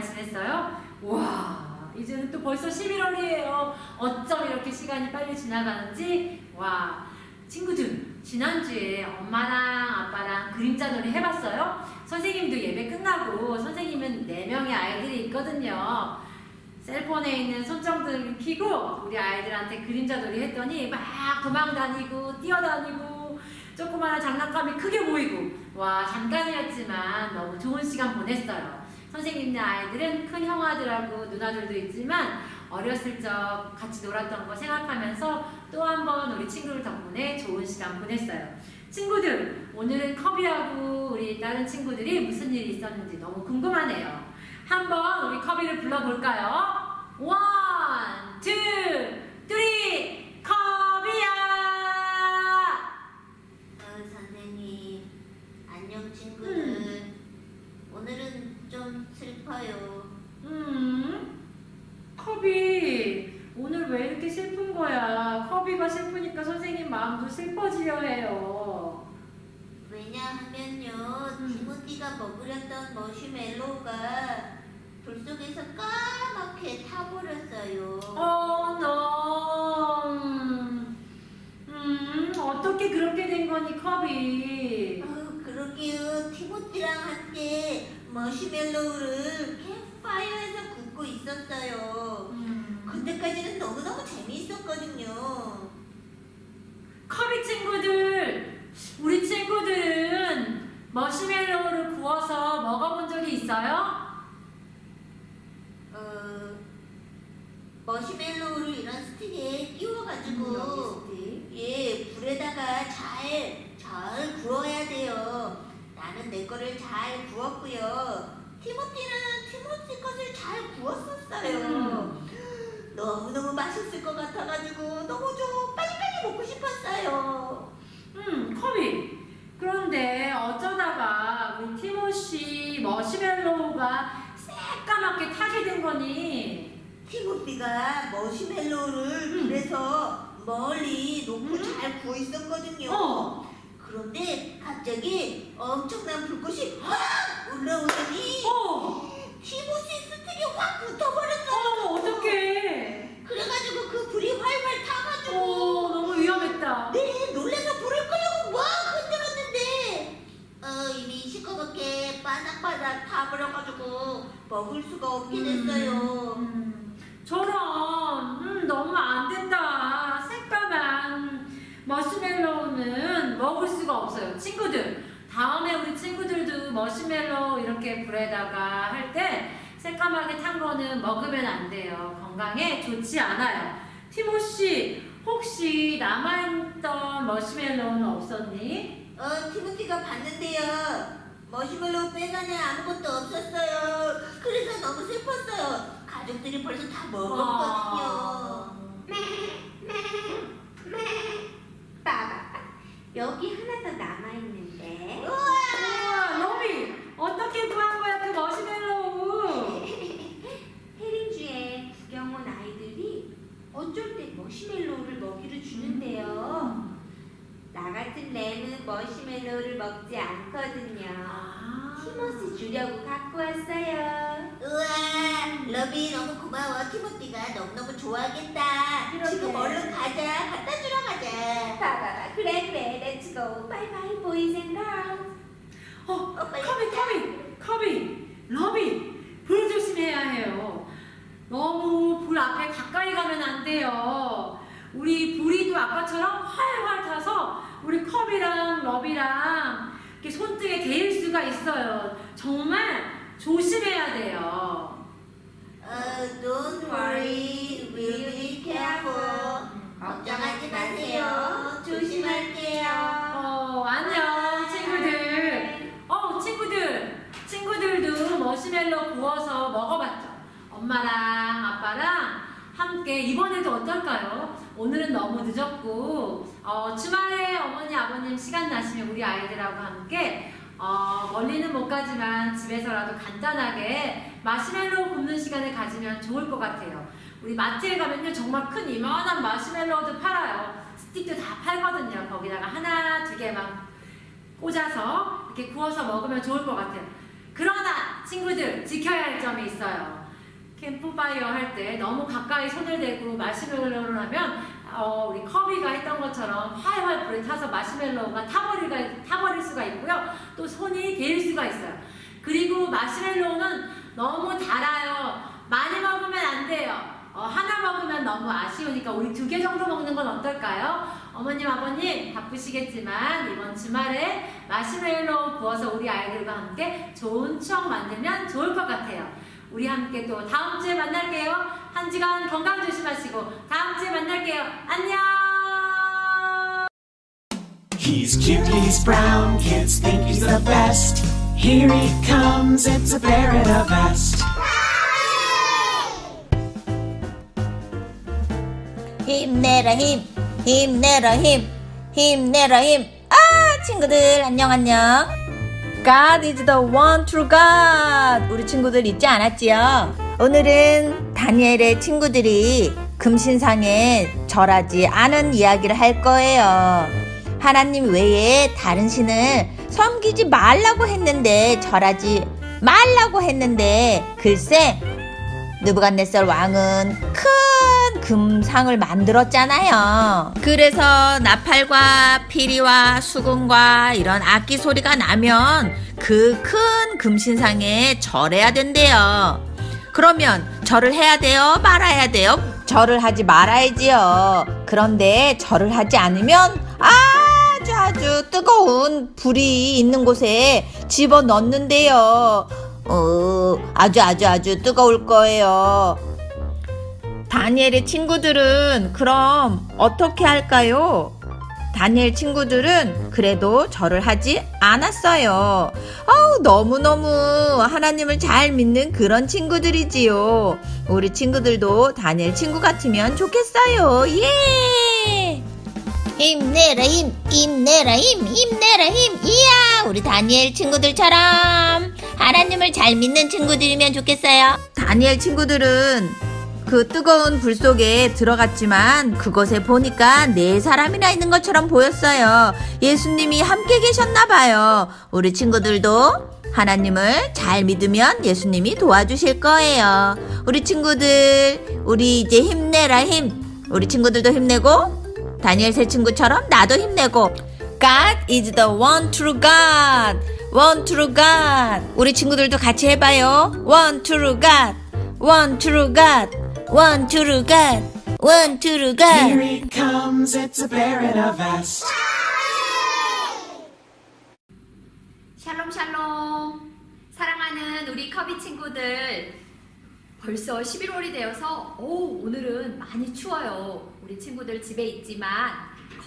잘 지냈어요? 와 이제는 또 벌써 11월이에요. 어쩜 이렇게 시간이 빨리 지나가는지 와 친구들 지난주에 엄마랑 아빠랑 그림자놀이 해봤어요? 선생님도 예배 끝나고 선생님은 4명의 아이들이 있거든요. 셀폰에 있는 손정등 키고 우리 아이들한테 그림자놀이 했더니 막 도망다니고 뛰어다니고 조그마한 장난감이 크게 보이고 와 잠깐이었지만 너무 좋은 시간 보냈어요. 선생님네 아이들은 큰 형아들하고 누나들도 있지만 어렸을 적 같이 놀았던 거 생각하면서 또 한 번 우리 친구들 덕분에 좋은 시간 보냈어요. 친구들, 오늘은 커비하고 우리 다른 친구들이 무슨 일이 있었는지 너무 궁금하네요. 한번 우리 커비를 불러볼까요? one, two, three, 커비야! 어, 선생님, 안녕 친구들. 오늘은 좀 슬퍼요. 음, 커비, 오늘 왜 이렇게 슬픈 거야? 커비가 슬프니까 선생님 마음도 슬퍼지려 해요. 왜냐하면요, 음. 티모티가 먹으려던 머시멜로우가 불 속에서 까맣게 타버렸어요. 어, 너, 음, 어떻게 그렇게 된 거니, 커비? 어, 그러게요. 티모티랑 함께 머시멜로우를 campfire에서 굽고 있었어요. 음, 그때까지는 너무너무 재미있었거든요. 커비 친구들, 우리 친구들은 머시멜로우를 구워서 먹어본 적이 있어요? 어, 머시멜로우를 이런 스틱에 끼워가지고 예 불에다가 잘 잘 구워야 돼요. 나는 내 거를 잘 구웠고요. 티모티는 티모티 것을 잘 구웠었어요. 음. 너무너무 맛있을 것 같아가지고 너무 좀 빨리빨리 먹고 싶었어요. 음, 커비. 그런데 어쩌다가 우리 티모시 머시멜로우가 새까맣게 타게 된 거니? 티모티가 머시멜로우를 음. 불에서 멀리 놓고 음. 잘 구워 있었거든요. 어, 그런데 갑자기 엄청난 불꽃이 확 올라오더니 어, 티모시 스틱이 확 붙어버렸어요. 어, 어떡해. 그래가지고 그 불이 활활 타가지고 어, 너무 위험했다. 네 놀래서 불을 끄려고 막 흔들었는데 어 이미 시커멓게 바닥바닥 타버려가지고 먹을 수가 없게 됐어요. 음, 저런, 음, 너무 안 된다. 새까만 머시멜로우는 먹을 수가 없어요. 친구들, 다음에 우리 친구들도 머시멜로우 이렇게 불에다가 할 때 새까맣게 탄 거는 먹으면 안 돼요. 건강에 좋지 않아요. 티모씨, 혹시 남아있던 머시멜로우는 없었니? 어 티모티가 봤는데요. 머시멜로우 백 안에 아무것도 없었어요. 그래서 너무 슬펐어요. 가족들이 벌써 다 먹었거든요. 여기 하나 더 남아있는데. 우와! 우와, 러비! 어떻게 구한 거야, 그 머시멜로우? petting zoo에 구경 온 아이들이 어쩔 때 머시멜로우를 먹이로 주는데요. 나 같은 lamb은 머시멜로우를 먹지 않거든요. 아. 티모시 주려고 갖고 왔어요. 우와, 러비 너무 고마워. 티모티가 너무너무 좋아하겠다. 그러게. 지금 얼른 가자. 갖다 주러 가자. 봐봐. 그래 그래. Let's go. Bye bye boys and girls. 어, 어, 커비, 커비, 커비, 러비, 불 조심해야 해요. 너무 불 앞에 가까이 가면 안 돼요. 우리 불이도 아까처럼 활활 타서 우리 커비랑 러비랑 이렇게 손등에 데일 수가 있어요. 정말 조심해야 돼요. 어, don't worry. We'll be careful. 걱정하지 마세요. 조심할게요. 어, 안녕, 친구들. 어, 친구들. 친구들도 머시멜로 구워서 먹어봤죠? 엄마랑 아빠랑 함께 이번에도 어떨까요? 오늘은 너무 늦었고, 어, 주말에 어머니, 아버님 시간 나시면 우리 아이들하고 함께 어, 멀리는 못 가지만 집에서라도 간단하게 마시멜로 굽는 시간을 가지면 좋을 것 같아요. 우리 마트에 가면요 정말 큰 이만한 마시멜로도 팔아요. 스틱도 다 팔거든요. 거기다가 하나 두 개만 꽂아서 이렇게 구워서 먹으면 좋을 것 같아요. 그러나 친구들 지켜야 할 점이 있어요. 캠프파이어 할 때 너무 가까이 손을 대고 마시멜로를 하면 어, 우리 Cubbie가 했던 것처럼 활활 불에 타서 마시멜로우가 타버리가, 타버릴 수가 있고요. 또 손이 데일 수가 있어요. 그리고 마시멜로우는 너무 달아요. 많이 먹으면 안 돼요. 어, 하나 먹으면 너무 아쉬우니까 우리 두 개 정도 먹는 건 어떨까요? 어머님, 아버님 바쁘시겠지만 이번 주말에 마시멜로우 구워서 우리 아이들과 함께 좋은 추억 만들면 좋을 것 같아요. 우리 함께 또 다음 주에 만날게요. 한 주간 건강 조심하시고 다음 주에 만날게요. 안녕! He's cute, he's brown, kids think he's the best. Here he comes, it's a bear in a vest. 힘내라 힘 힘내라 힘 힘내라 힘 아 친구들 안녕 안녕 God is the one true God 우리 친구들 잊지 않았지요? 오늘은 다니엘의 친구들이 금신상에 절하지 않은 이야기를 할 거예요 하나님 외에 다른 신을 섬기지 말라고 했는데 절하지 말라고 했는데 글쎄 느부갓네살 왕은 큰 금상을 만들었잖아요. 그래서 나팔과 피리와 수금과 이런 악기 소리가 나면 그 큰 금신상에 절해야 된대요. 그러면 절을 해야 돼요? 말아야 돼요? 절을 하지 말아야지요. 그런데 절을 하지 않으면 아주 아주 뜨거운 불이 있는 곳에 집어 넣는데요. 어, 아주 아주 아주 뜨거울 거예요. 다니엘의 친구들은 그럼 어떻게 할까요? 다니엘 친구들은 그래도 절을 하지 않았어요. 아우, 너무너무 하나님을 잘 믿는 그런 친구들이지요. 우리 친구들도 다니엘 친구 같으면 좋겠어요. 예! 힘내라 힘, 힘내라 힘, 힘내라 힘. 이야, 우리 다니엘 친구들처럼 하나님을 잘 믿는 친구들이면 좋겠어요. 다니엘 친구들은 그 뜨거운 불 속에 들어갔지만 그곳에 보니까 네 사람이나 있는 것처럼 보였어요. 예수님이 함께 계셨나 봐요. 우리 친구들도 하나님을 잘 믿으면 예수님이 도와주실 거예요. 우리 친구들, 우리 이제 힘내라 힘. 우리 친구들도 힘내고 다니엘 새 친구처럼 나도 힘내고 God is the one true God. One true God. 우리 친구들도 같이 해봐요. One true God. One true God. One true God. One true Here God. he comes, it's a bear in a vest. 샬롬 샬롬 사랑하는 우리 커비 친구들 벌써 11월이 되어서 오, 오늘은 많이 추워요 우리 친구들 집에 있지만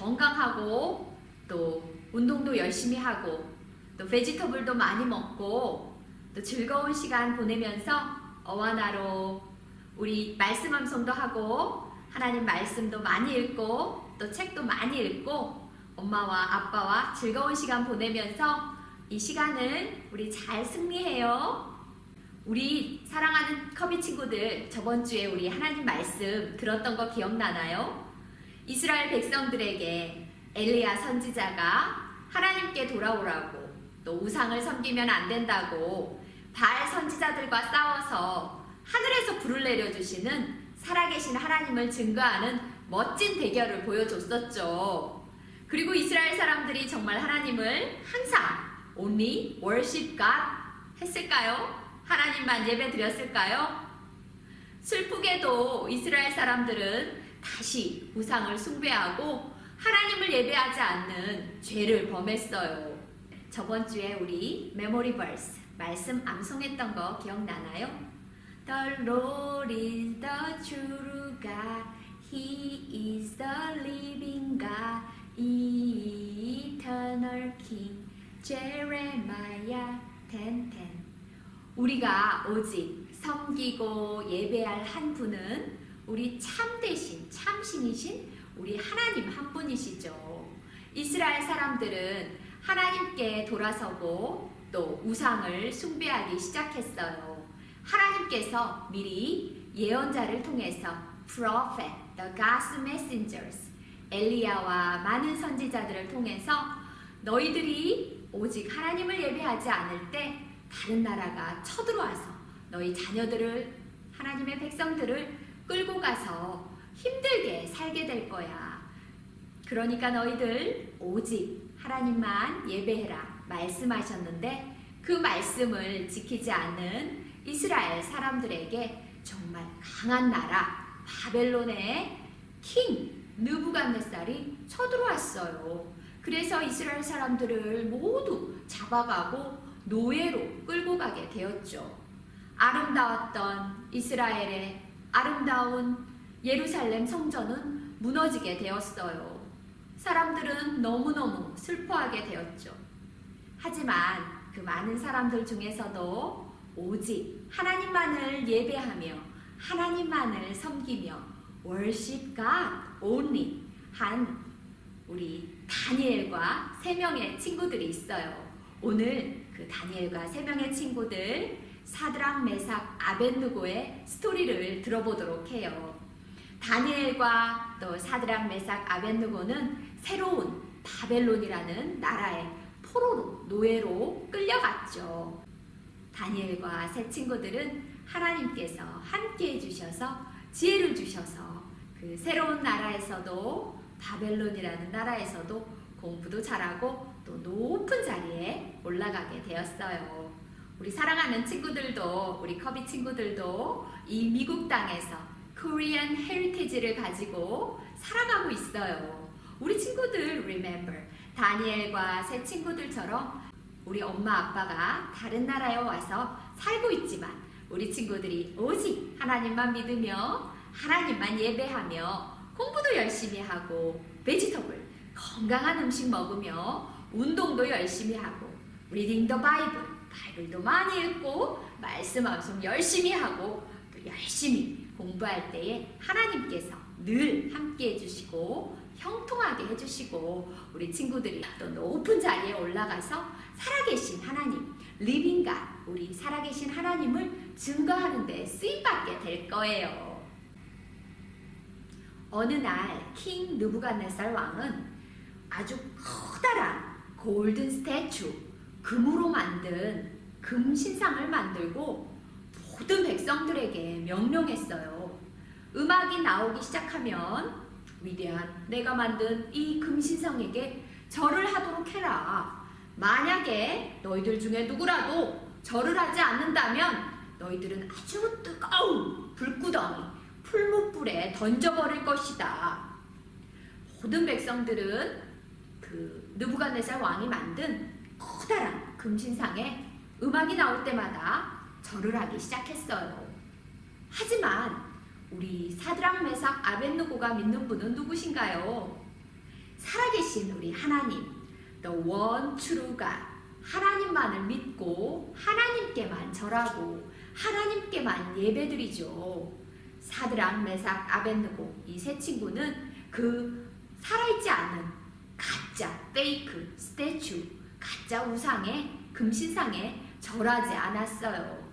건강하고 또 운동도 열심히 하고 또 베지터블도 많이 먹고 또 즐거운 시간 보내면서 어와나로 우리 말씀 암송도 하고 하나님 말씀도 많이 읽고 또 책도 많이 읽고 엄마와 아빠와 즐거운 시간 보내면서 이 시간을 우리 잘 승리해요. 우리 사랑하는 커비 친구들 저번 주에 우리 하나님 말씀 들었던 거 기억나나요? 이스라엘 백성들에게 엘리야 선지자가 하나님께 돌아오라고 또 우상을 섬기면 안 된다고 바알 선지자들과 싸워서 하늘에서 불을 내려주시는 살아계신 하나님을 증거하는 멋진 대결을 보여줬었죠. 그리고 이스라엘 사람들이 정말 하나님을 항상 only worship God 했을까요? 하나님만 예배 드렸을까요? 슬프게도 이스라엘 사람들은 다시 우상을 숭배하고 하나님을 예배하지 않는 죄를 범했어요. 저번 주에 우리 메모리 벌스 말씀 암송했던 거 기억나나요? The Lord is the true God. He is the living God. Eternal King. Jeremiah 10:10. 우리가 오직 섬기고 예배할 한 분은 우리 참되신 참신이신 우리 하나님 한 분이시죠. 이스라엘 사람들은 하나님께 돌아서고 또 우상을 숭배하기 시작했어요. 하나님께서 미리 예언자를 통해서 prophet, the God's messengers, 엘리야와 많은 선지자들을 통해서 너희들이 오직 하나님을 예배하지 않을 때 다른 나라가 쳐들어와서 너희 자녀들을 하나님의 백성들을 끌고 가서 힘들게 살게 될 거야. 그러니까 너희들 오직 하나님만 예배해라 말씀하셨는데 그 말씀을 지키지 않는 이스라엘 사람들에게 정말 강한 나라 바벨론의 킹 느부갓네살이 쳐들어왔어요. 그래서 이스라엘 사람들을 모두 잡아가고 노예로 끌고 가게 되었죠. 아름다웠던 이스라엘의 아름다운 예루살렘 성전은 무너지게 되었어요. 사람들은 너무너무 슬퍼하게 되었죠. 하지만 그 많은 사람들 중에서도 오직 하나님만을 예배하며 하나님만을 섬기며 worship God only 한 우리 다니엘과 세 명의 친구들이 있어요. 오늘 그 다니엘과 세 명의 친구들 사드랑 메삭 아벤누고의 스토리를 들어보도록 해요. 다니엘과 또 사드랑 메삭 아벤누고는 새로운 바벨론이라는 나라의 포로로 노예로 끌려갔죠. 다니엘과 세 친구들은 하나님께서 함께 해주셔서 지혜를 주셔서 그 새로운 나라에서도 바벨론이라는 나라에서도 공부도 잘하고 또 높은 자리에 올라가게 되었어요. 우리 사랑하는 친구들도 우리 커비 친구들도 이 미국 땅에서 코리안 헤리티지를 가지고 살아가고 있어요. 우리 친구들 remember 다니엘과 새 친구들처럼 우리 엄마 아빠가 다른 나라에 와서 살고 있지만 우리 친구들이 오직 하나님만 믿으며 하나님만 예배하며 공부도 열심히 하고 vegetable 건강한 음식 먹으며 운동도 열심히 하고 reading the Bible Bible도 많이 읽고 말씀 암송 열심히 하고 또 열심히 공부할 때에 하나님께서 늘 함께 해주시고 형통하게 해주시고 우리 친구들이 또 높은 자리에 올라가서 살아계신 하나님 리빙가 우리 살아계신 하나님을 증거하는 데 쓰임받게 될 거예요. 어느 날 킹 느부갓네살 왕은 아주 커다란 골든 스태츄 금으로 만든 금 신상을 만들고 모든 백성들에게 명령했어요. 음악이 나오기 시작하면 위대한 내가 만든 이 금신상에게 절을 하도록 해라. 만약에 너희들 중에 누구라도 절을 하지 않는다면 너희들은 아주 뜨거운 불구덩이 풀무불에 던져버릴 것이다. 모든 백성들은 그 느부갓네살 왕이 만든 커다란 금신상에 음악이 나올 때마다 절을 하기 시작했어요. 하지만 우리 사드랑 메삭 아벤누고가 믿는 분은 누구신가요? 살아계신 우리 하나님, the one true God, 하나님만을 믿고 하나님께만 절하고 하나님께만 예배드리죠. 사드랑 메삭 아벤누고 이 세 친구는 그 살아있지 않은 가짜 페이크 스태츄 가짜 우상에 금신상에 절하지 않았어요.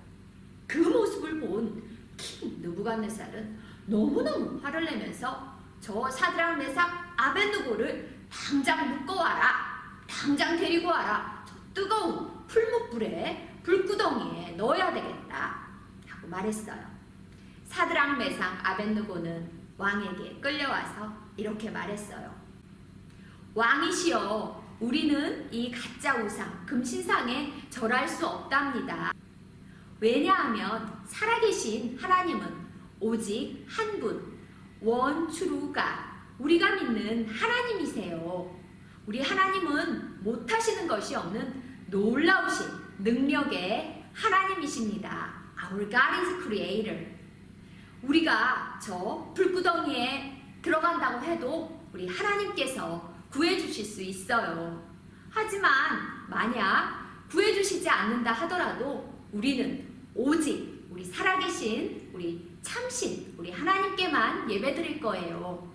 그 모습을 본 킹 느부갓네살은 너무너무 화를 내면서 저 사드랑 메삭 아벤누고를 당장 묶어와라. 당장 데리고 와라. 저 뜨거운 풀무불에 불구덩이에 넣어야 되겠다. 하고 말했어요. 사드랑 메상 아벤누고는 왕에게 끌려와서 이렇게 말했어요. 왕이시여, 우리는 이 가짜 우상, 금신상에 절할 수 없답니다. 왜냐하면 살아계신 하나님은 오직 한 분, 원추루가 우리가 믿는 하나님이세요. 우리 하나님은 못하시는 것이 없는 놀라우신 능력의 하나님이십니다. Our God is creator. 우리가 저 불구덩이에 들어간다고 해도 우리 하나님께서 구해주실 수 있어요. 하지만 만약 구해주시지 않는다 하더라도 우리는 오직 우리 살아계신 우리 참신 우리 하나님께만 예배드릴 거예요.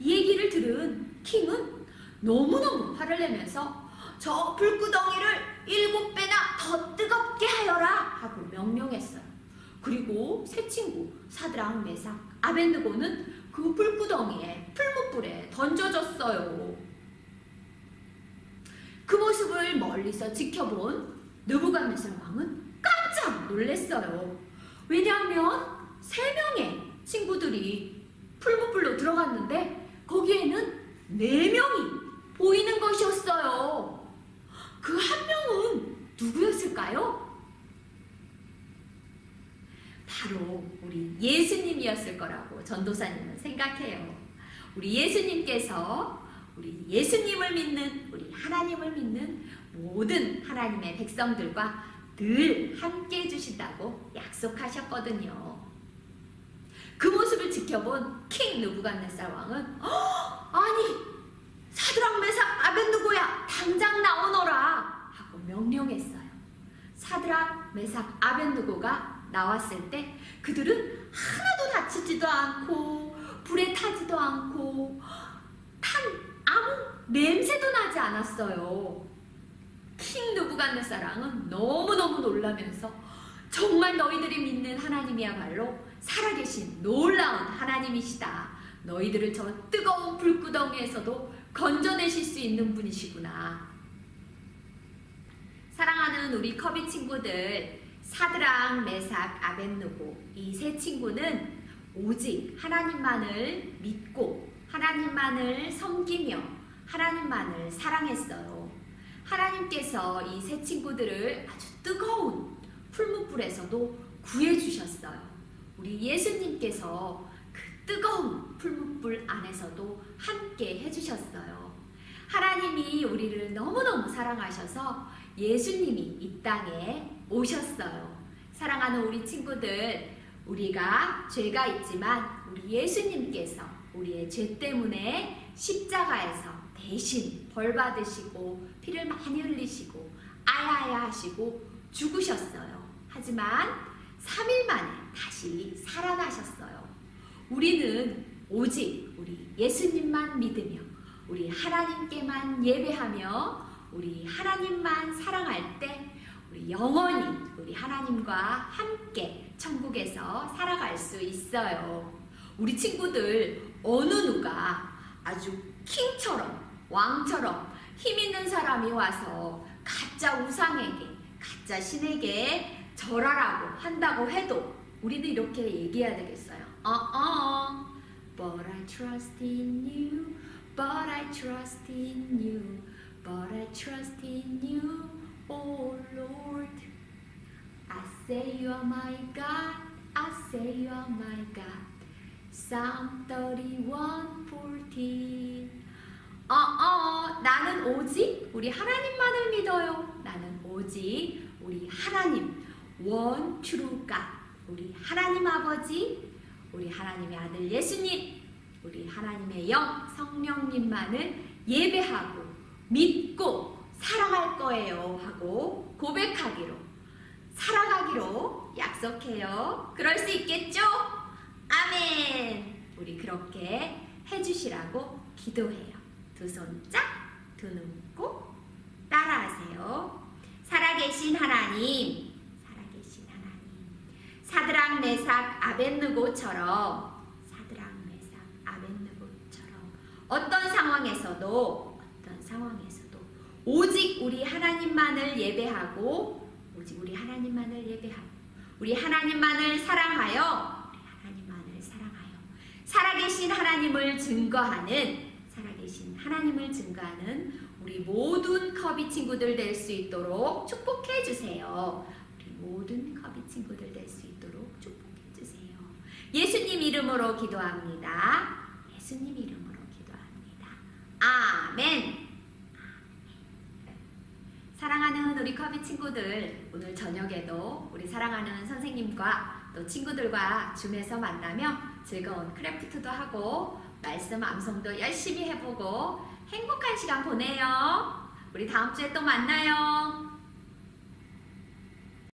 이 얘기를 들은 킹은 너무너무 화를 내면서 저 불구덩이를 일곱 배나 더 뜨겁게 하여라 하고 명령했어요. 그리고 새 친구 사드랑 메삭 아벤드고는 그 불구덩이에 풀무불에 던져졌어요. 그 모습을 멀리서 지켜본 느부갓네살 왕은 깜짝 놀랐어요. 왜냐하면 세 명의 친구들이 풀무불로 들어갔는데 거기에는 네 명이 보이는 것이었어요. 그 한 명은 누구였을까요? 바로 우리 예수님이었을 거라고 전도사님은 생각해요. 우리 예수님께서 우리 예수님을 믿는 우리 하나님을 믿는 모든 하나님의 백성들과 늘 함께 해주신다고 약속하셨거든요. 그 모습을 지켜본 킹 느부갓네살 왕은 "어, 아니 사드랑 메삭 아벤누고야 당장 나오너라 하고 명령했어요. 사드랑 메삭 아벤누고가 나왔을 때 그들은 하나도 다치지도 않고 불에 타지도 않고 탄 아무 냄새도 나지 않았어요. 킹 느부갓네살왕은 너무너무 놀라면서 정말 너희들이 믿는 하나님이야말로 살아계신 놀라운 하나님이시다. 너희들을 저 뜨거운 불구덩이에서도 건져내실 수 있는 분이시구나. 사랑하는 우리 커비 친구들, 사드랑, 메삭, 아벤누고 이 세 친구는 오직 하나님만을 믿고 하나님만을 섬기며 하나님만을 사랑했어요. 하나님께서 이 세 친구들을 아주 뜨거운 풀무불에서도 구해주셨어요. 우리 예수님께서 그 뜨거운 풀무불 안에서도 함께 해주셨어요. 하나님이 우리를 너무너무 사랑하셔서 예수님이 이 땅에 오셨어요. 사랑하는 우리 친구들, 우리가 죄가 있지만 우리 예수님께서 우리의 죄 때문에 십자가에서 대신 벌 받으시고 피를 많이 흘리시고 아야아야 하시고 죽으셨어요. 하지만 3일 만에 다시 살아나셨어요. 우리는 오직 우리 예수님만 믿으며 우리 하나님께만 예배하며 우리 하나님만 사랑할 때 우리 영원히 우리 하나님과 함께 천국에서 살아갈 수 있어요. 우리 친구들 어느 누가 아주 킹처럼 왕처럼 힘 있는 사람이 와서 가짜 우상에게 가짜 신에게 절하라고 한다고 해도 우리는 이렇게 얘기해야 되겠어요. 어, 어. But I trust in you. But I trust in you. But I trust in you, oh Lord. I say you are my God. I say you are my God. Psalm 31, 14. 어, 어, 나는 오직 우리 하나님만을 믿어요. 나는 오직 우리 하나님, one true God. 우리 하나님 아버지, 우리 하나님의 아들 예수님, 우리 하나님의 영 성령님만을 예배하고 믿고 사랑할 거예요 하고 고백하기로 살아가기로 약속해요. 그럴 수 있겠죠? 아멘. 우리 그렇게 해주시라고 기도해요. 두 손 짝, 두 눈 꼭 따라하세요. 살아계신 하나님, 살아계신 하나님. 사드랑 메삭 아벤누고처럼 사드랑 메삭 아벤누고처럼 어떤 상황에서도 어떤 상황에서도 오직 우리 하나님만을 예배하고 오직 우리 하나님만을 예배하고 우리 하나님만을 사랑하여 우리 하나님만을 사랑하여 살아계신 하나님을 증거하는 계신 하나님을 증거하는 우리 모든 커비 친구들 될 수 있도록 축복해 주세요. 우리 모든 Cubbie 친구들 될 수 있도록 축복해 주세요. 예수님 이름으로 기도합니다. 예수님 이름으로 기도합니다. 아멘. 사랑하는 우리 Cubbie 친구들, 오늘 저녁에도 우리 사랑하는 선생님과 또 친구들과 Zoom에서 만나며 즐거운 craft도 하고 말씀 암송도 열심히 해보고 행복한 시간 보내요. 우리 다음 주에 또 만나요.